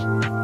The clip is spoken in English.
Música